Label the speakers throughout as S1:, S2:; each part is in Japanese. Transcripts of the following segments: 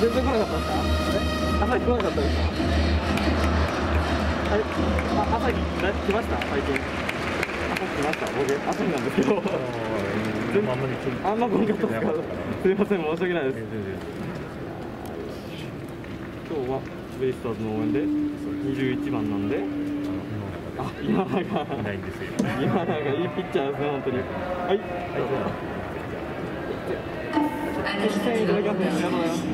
S1: 全然来なかったです。か朝日来なかったです。かはいあ朝日来ました最近朝日来ました僕朝日なんです。けど全
S2: あんまり来
S1: あんま来なかったです。かす。いません申し訳ないです。今日はベイスターズの応援で21番なんであ今永
S2: いないんです。よ
S1: 今永いいピッチャーです。ね本当にはい出演いただきありがとうございます
S3: く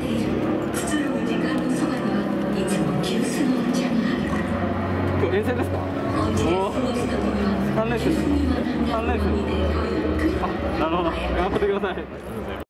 S3: つろぐ時間のそばにはいつも急須のお茶がある
S1: 今日遠征ですか。
S3: お家です。か
S1: 3連戦3連戦
S3: でごゆっくり
S1: あなるほど。頑張ってください。